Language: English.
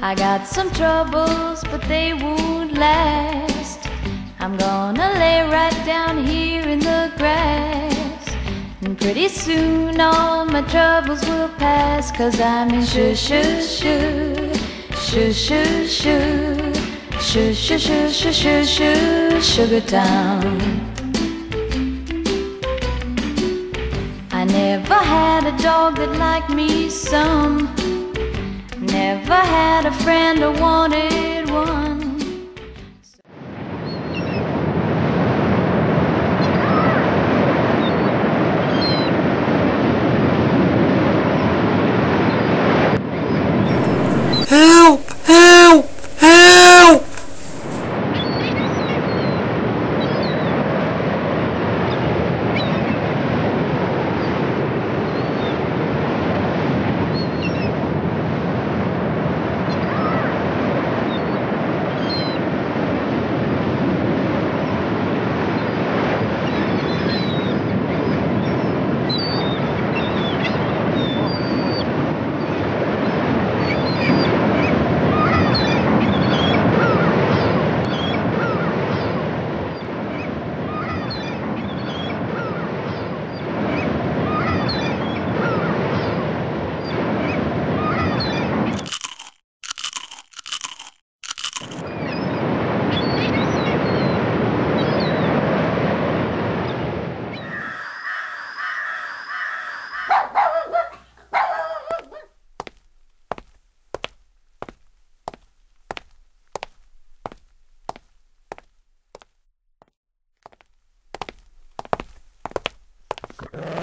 I got some troubles, but they won't last. I'm gonna lay right down here in the grass. And pretty soon all my troubles will pass. Cause I'm in shoo shoo shoo, shoo shoo shoo, shoo shoo shoo shoo shoo shoo, Sugar Town. I never had a dog that liked me some. Never had a friend wanted one. Grrrr.